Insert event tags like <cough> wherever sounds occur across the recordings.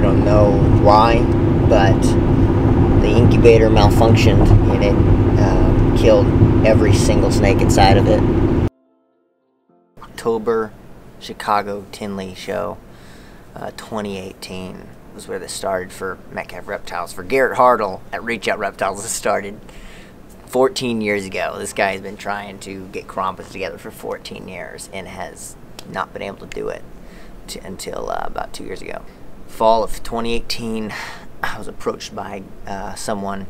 We don't know why, but the incubator malfunctioned and it uh, killed every single snake inside of it. October Chicago Tinley show uh, 2018 was where this started for Metcalf Reptiles. For Garrett Hartle at Reach Out Reptiles, this started 14 years ago. This guy has been trying to get Karompas together for 14 years and has not been able to do it until uh, about two years ago. Fall of 2018, I was approached by uh, someone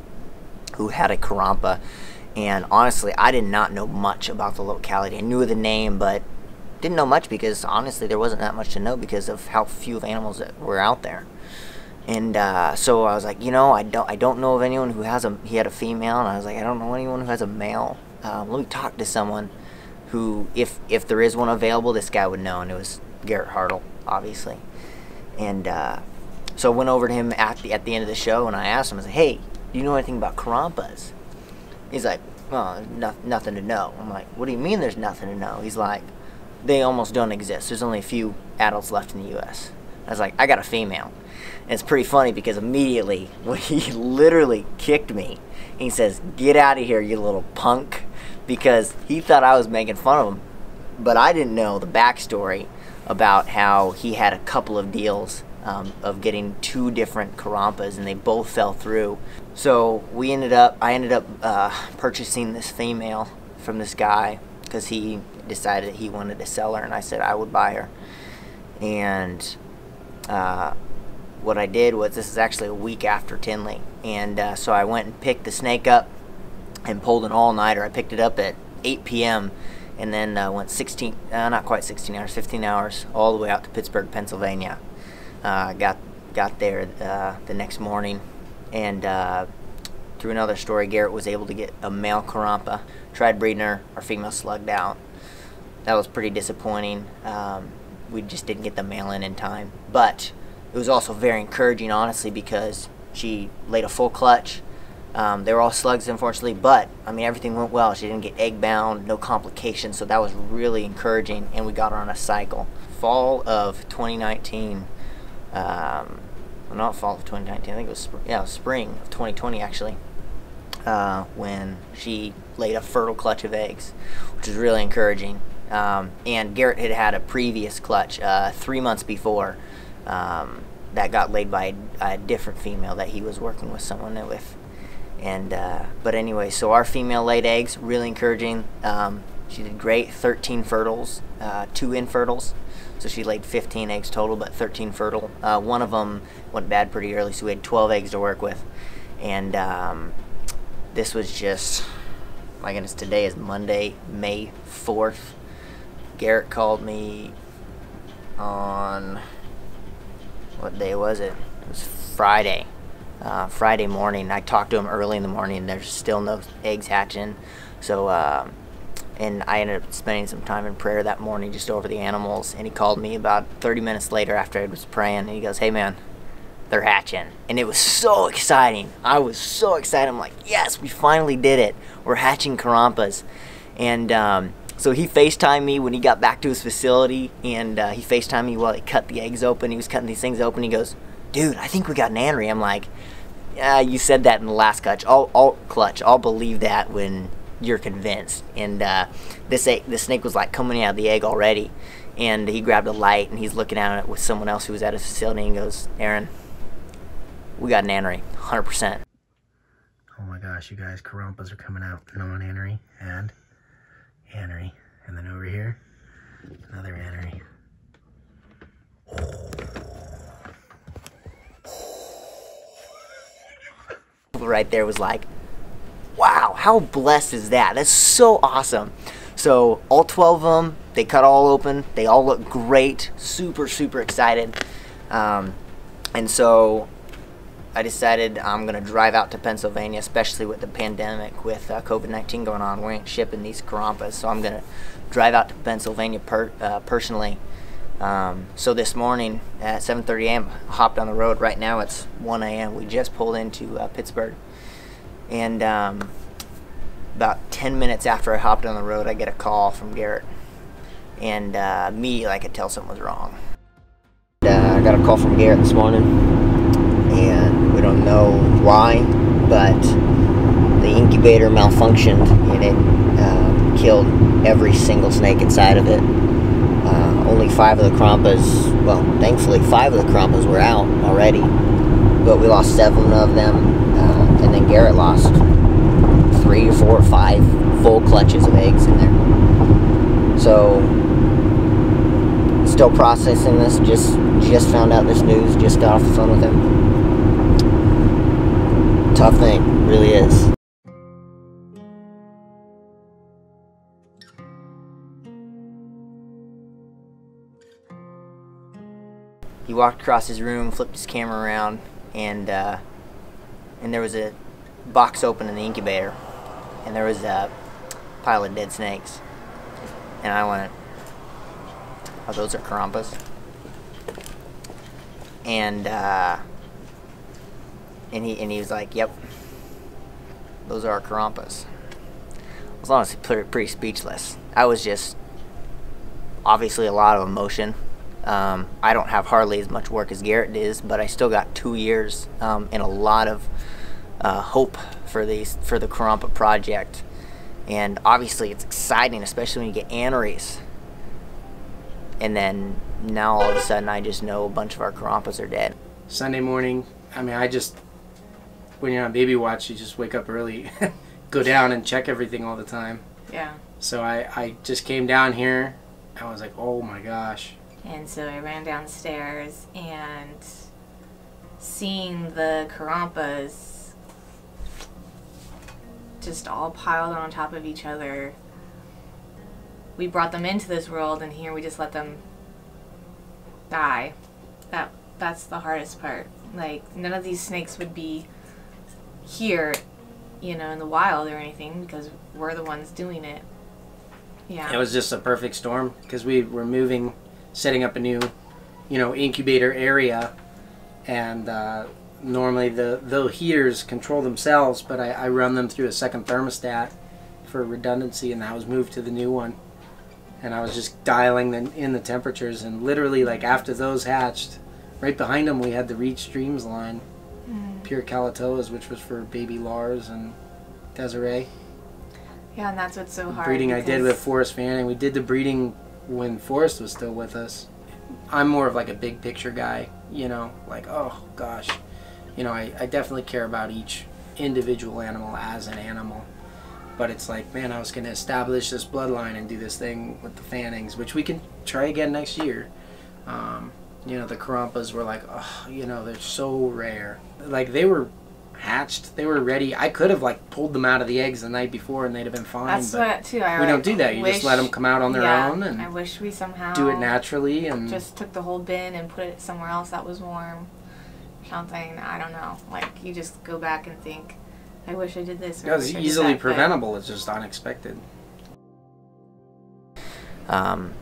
who had a Karompa, and honestly, I did not know much about the locality. I knew the name, but didn't know much because honestly, there wasn't that much to know because of how few of animals that were out there. And uh, so I was like, you know, I don't, I don't know of anyone who has a. He had a female, and I was like, I don't know anyone who has a male. Um, let me talk to someone who, if if there is one available, this guy would know, and it was Garrett Hartle, obviously. And uh, so I went over to him at the at the end of the show, and I asked him, I said, Hey, do you know anything about Karompas? He's like, Well, no, nothing to know. I'm like, What do you mean there's nothing to know? He's like, They almost don't exist. There's only a few adults left in the U.S. I was like, I got a female. And it's pretty funny because immediately <laughs> when he literally kicked me, he says, Get out of here, you little punk. Because he thought I was making fun of him. But I didn't know the backstory about how he had a couple of deals um, of getting two different Karompas and they both fell through. So we ended up, I ended up uh, purchasing this female from this guy because he decided he wanted to sell her and I said I would buy her. And uh, what I did was, this is actually a week after Tinley. And uh, so I went and picked the snake up and pulled an all-nighter. I picked it up at 8 p.m and then uh, went 16, uh, not quite 16 hours, 15 hours, all the way out to Pittsburgh, Pennsylvania. Uh, got got there uh, the next morning, and uh, through another story, Garrett was able to get a male Karompa. Tried breeding her, our female slugged out. That was pretty disappointing. Um, we just didn't get the male in in time, but it was also very encouraging, honestly, because she laid a full clutch um, they were all slugs, unfortunately, but I mean everything went well. She didn't get egg bound, no complications, so that was really encouraging. And we got her on a cycle. Fall of 2019, um, well, not fall of 2019. I think it was yeah, spring of 2020 actually, uh, when she laid a fertile clutch of eggs, which was really encouraging. Um, and Garrett had had a previous clutch uh, three months before um, that got laid by a, a different female that he was working with someone with and uh, but anyway, so our female laid eggs, really encouraging. Um, she did great, 13 fertiles, uh, two infertiles. So she laid 15 eggs total, but 13 fertile. Uh, one of them went bad pretty early, so we had 12 eggs to work with. And um, this was just, my goodness, today is Monday, May 4th. Garrett called me on, what day was it? It was Friday uh, Friday morning. I talked to him early in the morning. There's still no eggs hatching. So, uh, and I ended up spending some time in prayer that morning just over the animals. And he called me about 30 minutes later after I was praying. And he goes, Hey, man, they're hatching. And it was so exciting. I was so excited. I'm like, Yes, we finally did it. We're hatching Karompas. And, um, so he FaceTimed me when he got back to his facility, and uh, he FaceTimed me while he cut the eggs open. He was cutting these things open. He goes, dude, I think we got an anery. I'm like, yeah, you said that in the last clutch. I'll, I'll clutch. I'll believe that when you're convinced. And uh, this egg, the snake was like coming out of the egg already, and he grabbed a light and he's looking at it with someone else who was at his facility and goes, Aaron, we got an anery, 100%. Oh my gosh, you guys, Karompas are coming out non-anery and anery. And then over here, another anery. Right there was like, wow, how blessed is that? That's so awesome. So all 12 of them, they cut all open. They all look great. Super, super excited. Um, and so I decided I'm going to drive out to Pennsylvania, especially with the pandemic, with uh, COVID-19 going on. We ain't shipping these Karompas, so I'm going to drive out to Pennsylvania per, uh, personally. Um, so this morning at 7:30 a.m., hopped on the road. Right now it's 1 a.m. We just pulled into uh, Pittsburgh, and um, about 10 minutes after I hopped on the road, I get a call from Garrett, and uh, immediately I could tell something was wrong. Uh, I got a call from Garrett this morning and We don't know why, but the incubator malfunctioned and it uh, killed every single snake inside of it. Only five of the Karompas, well, thankfully, five of the Karompas were out already, but we lost seven of them, uh, and then Garrett lost three or four or five full clutches of eggs in there. So, still processing this. Just just found out this news. Just got off the phone with him. Tough thing, really is. He walked across his room, flipped his camera around, and uh, and there was a box open in the incubator, and there was a pile of dead snakes. And I went, "Oh, those are Karompas." And uh, and he and he was like, "Yep, those are Karompas." I was honestly pretty, pretty speechless. I was just obviously a lot of emotion. Um, I don't have hardly as much work as Garrett does, but I still got two years um, and a lot of uh, hope for these for the Karompa project. And obviously, it's exciting, especially when you get aneries. And then now all of a sudden, I just know a bunch of our Karompas are dead. Sunday morning, I mean, I just when you're on baby watch, you just wake up early, <laughs> go down and check everything all the time. Yeah. So I I just came down here. I was like, oh my gosh. And so I ran downstairs and seeing the Karompas just all piled on top of each other. We brought them into this world and here we just let them die. That that's the hardest part. Like none of these snakes would be here, you know, in the wild or anything because we're the ones doing it. Yeah. It was just a perfect storm because we were moving, setting up a new, you know, incubator area, and uh, normally the the heaters control themselves, but I, I run them through a second thermostat for redundancy, and that was moved to the new one. And I was just dialing the, in the temperatures, and literally like after those hatched, right behind them we had the Reach Streams line, pure Kalatoas, which was for baby Lars and Desiree. Yeah, and that's what's so hard. breeding I did with Forrest Fanning. We did the breeding when Forrest was still with us. I'm more of like a big picture guy, you know, like, oh gosh. You know, I, I definitely care about each individual animal as an animal. But it's like, man, I was going to establish this bloodline and do this thing with the Fannings, which we can try again next year. Um, you know, the Karompas were like, oh, you know, they're so rare. Like, they were hatched, they were ready. I could have, like, pulled them out of the eggs the night before and they'd have been fine. That's but what too. I we don't do that. You just let them come out on their yeah, own and I wish we somehow do it naturally. And Just took the whole bin and put it somewhere else that was warm. Something I don't know. Like you just go back and think, I wish I did this. Or it I was wish I did easily that," preventable. It's just unexpected. Um,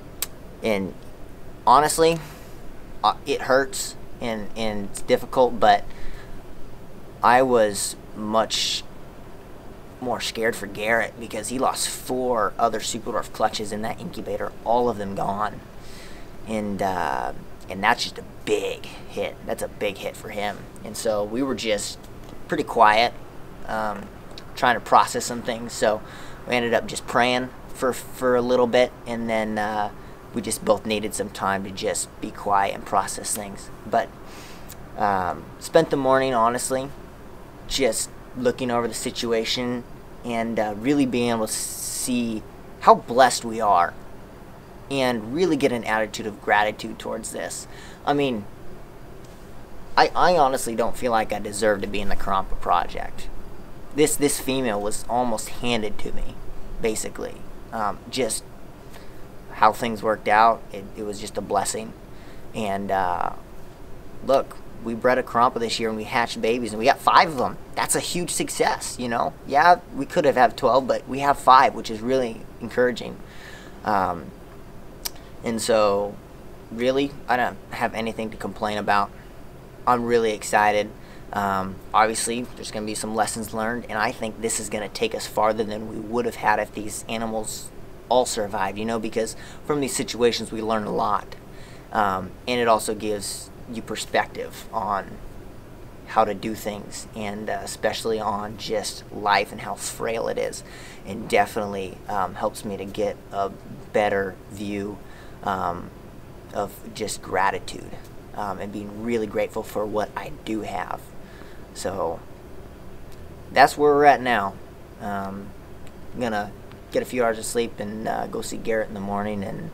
and honestly, uh, it hurts and, and it's difficult, but I was much more scared for Garrett because he lost four other Superdwarf clutches in that incubator, all of them gone. And, uh, and that's just a big hit. That's a big hit for him. And so we were just pretty quiet, um, trying to process some things. So we ended up just praying for for a little bit, and then uh, we just both needed some time to just be quiet and process things. But um, spent the morning honestly, just looking over the situation and uh, really being able to see how blessed we are and really get an attitude of gratitude towards this. I mean, I, I honestly don't feel like I deserve to be in the Karompa project. This this female was almost handed to me, basically. Um, just how things worked out, it, it was just a blessing. And uh, look, we bred a Karompa this year and we hatched babies and we got five of them. That's a huge success, you know. Yeah, we could have had 12, but we have five, which is really encouraging. Um, and so, really, I don't have anything to complain about. I'm really excited. Um, obviously, there's going to be some lessons learned, and I think this is going to take us farther than we would have had if these animals all survived, you know, because from these situations we learn a lot. Um, and it also gives you perspective on how to do things, and uh, especially on just life and how frail it is, and definitely um, helps me to get a better view um, of just gratitude um, and being really grateful for what I do have. So that's where we're at now. Um, I'm gonna get a few hours of sleep and uh, go see Garrett in the morning, and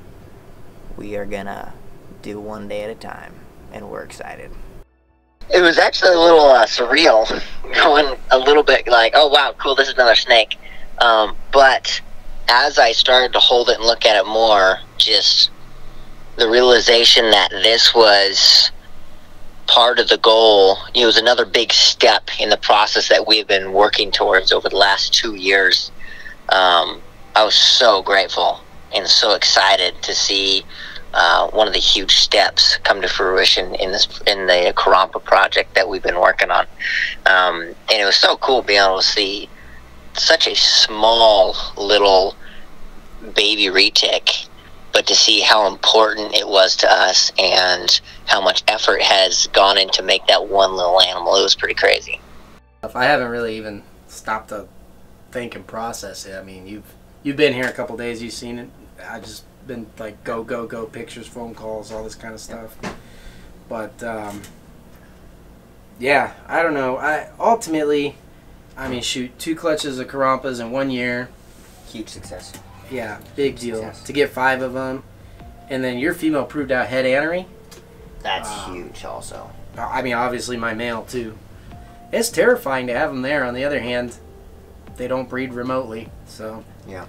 we are gonna do one day at a time, and we're excited. It was actually a little uh, surreal, <laughs> going a little bit like, "Oh wow, cool, this is another snake." Um, but as I started to hold it and look at it more, just the realization that this was part of the goal. It was another big step in the process that we've been working towards over the last two years. Um, I was so grateful and so excited to see uh, one of the huge steps come to fruition in this in the Karompa project that we've been working on. Um, and it was so cool being able to see such a small little baby retic but to see how important it was to us and how much effort has gone into make that one little animal, it was pretty crazy. I haven't really even stopped to think and process it. I mean, you've you've been here a couple days, you've seen it. I just been like go go go pictures, phone calls, all this kind of stuff. But um, yeah, I don't know. I ultimately, I mean, shoot, two clutches of Karompas in one year. Huge success. Yeah, big deal Success. to get five of them, and then your female proved out het anery. That's Wow. huge, also. I mean, obviously my male too. It's terrifying to have them there. On the other hand, they don't breed remotely, so Yeah.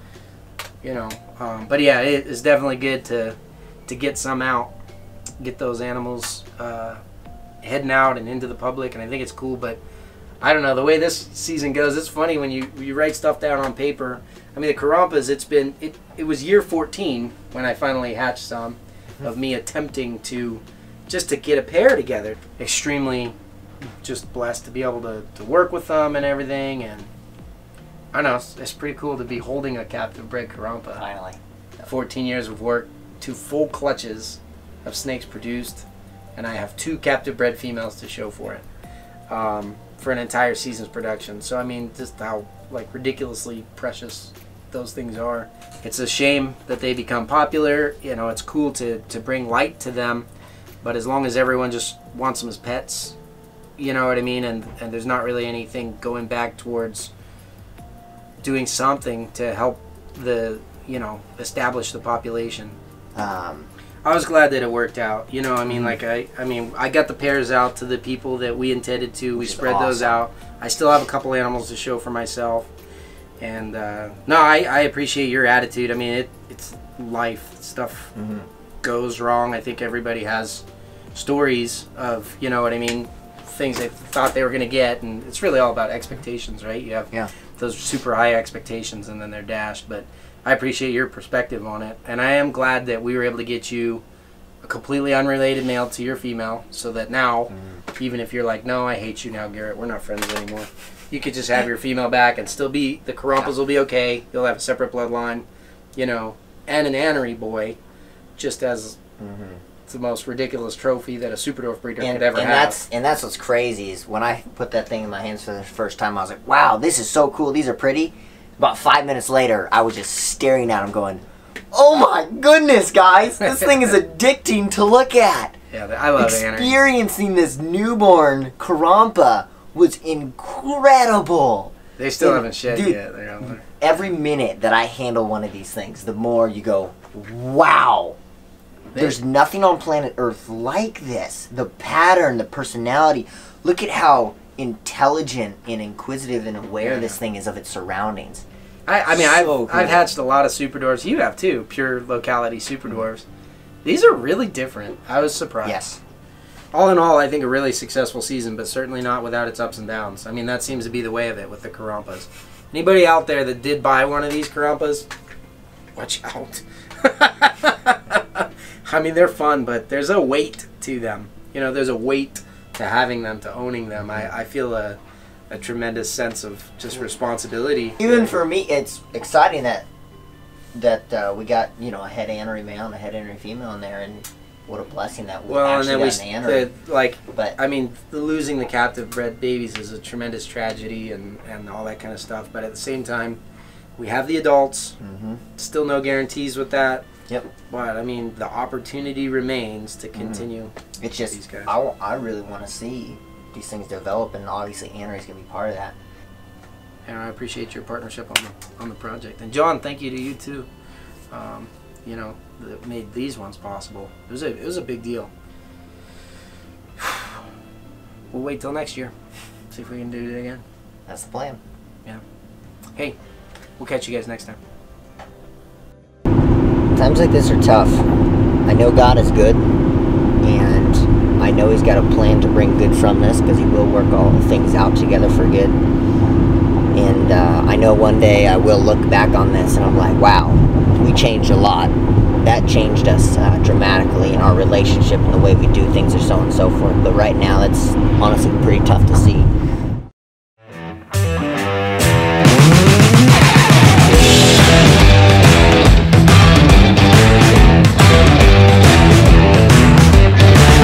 you know. Um, but yeah, it is definitely good to to get some out, get those animals uh, heading out and into the public, and I think it's cool. But I don't know the way this season goes. It's funny when you you write stuff down on paper. I mean, the Karompas. It's been it. It was year 14 when I finally hatched some of me attempting to just to get a pair together. Extremely just blessed to be able to, to work with them and everything and I know it's, it's pretty cool to be holding a captive bred Karompa. Finally. 14 years of work, two full clutches of snakes produced, and I have two captive bred females to show for it um, for an entire season's production. So I mean, just how like ridiculously precious those things are. It's a shame that they become popular. You know, it's cool to to bring light to them, but as long as everyone just wants them as pets, you know what I mean, and and there's not really anything going back towards doing something to help the you know establish the population. Um, I was glad that it worked out. You know, I mean, like I, I mean, I got the pairs out to the people that we intended to. We spread those out. I still have a couple animals to show for myself, and uh, no, I, I appreciate your attitude. I mean, it, it's life. Stuff Mhm. goes wrong. I think everybody has stories of, you know what I mean, things they thought they were gonna get, and it's really all about expectations, right? You have Yeah. Those super high expectations, and then they're dashed. But I appreciate your perspective on it, and I am glad that we were able to get you a completely unrelated male to your female, so that now, mm-hmm. even if you're like, no, I hate you now, Garrett, we're not friends anymore. You could just have your female back and still be the Karompas will be okay. You'll have a separate bloodline, you know, and an anery boy, just as mm-hmm. It's the most ridiculous trophy that a Superdwarf breeder and, could ever and have. that's and that's what's crazy is when I put that thing in my hands for the first time, I was like, "Wow, this is so cool. These are pretty." About five minutes later, I was just staring at them, going, "Oh my goodness, guys! This thing is <laughs> addicting to look at." yeah, I love. Experiencing this newborn Karompa was incredible. They still and- haven't shed dude, yet. Every minute that I handle one of these things, the more you go, "Wow." There's nothing on planet Earth like this. The pattern, the personality. Look at how intelligent and inquisitive and aware Yeah. this thing is of its surroundings. I, I mean, So I've, cool. I've hatched a lot of super dwarves. You have too, pure locality super dwarves. These are really different. I was surprised. Yes. All in all, I think a really successful season, but certainly not without its ups and downs. I mean, that seems to be the way of it with the Karompas. Anybody out there that did buy one of these Karompas, watch out. <laughs> I mean, they're fun, but there's a weight to them. You know, there's a weight to having them, to owning them. I, I feel a, a tremendous sense of just responsibility. Even for me, it's exciting that that uh, we got you know a het anery male and a het anery female in there, and what a blessing that we Well, and then we an the, like but I mean, the losing the captive bred babies is a tremendous tragedy and, and all that kind of stuff. But at the same time, we have the adults. hmm Still no guarantees with that. Yep. But I mean, the opportunity remains to continue. it's these just I, I, really want to see these things develop, and obviously Android's gonna be part of that. And I appreciate your partnership on the on the project. And John, thank you to you too. Um, you know, that made these ones possible. It was a it was a big deal. <sighs> We'll wait till next year. See if we can do it again. That's the plan. Yeah. Hey, we'll catch you guys next time. Times like this are tough. I know God is good, and I know He's got a plan to bring good from this because He will work all things out together for good. And uh, I know one day I will look back on this and I'm like, wow, we changed a lot. That changed us uh, dramatically in our relationship and the way we do things, or so on and so forth. But right now, it's honestly pretty tough to see.